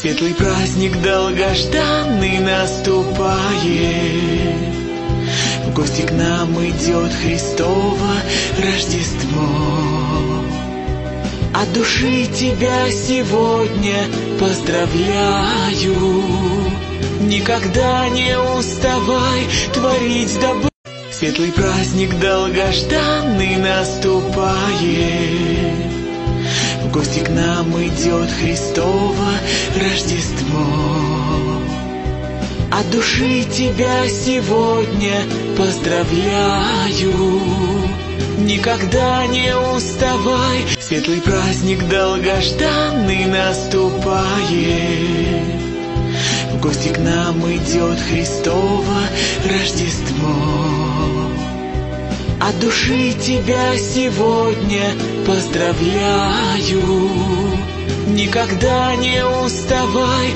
Светлый праздник долгожданный наступает. В гости к нам идет Христово Рождество. От души тебя сегодня поздравляю. Никогда не уставай творить добро. Светлый праздник долгожданный наступает. В гости к нам идет Христово Рождество. От души тебя сегодня поздравляю. Никогда не уставай, светлый праздник долгожданный наступает. В гости к нам идет Христово Рождество. От души тебя сегодня поздравляю. Никогда не уставай.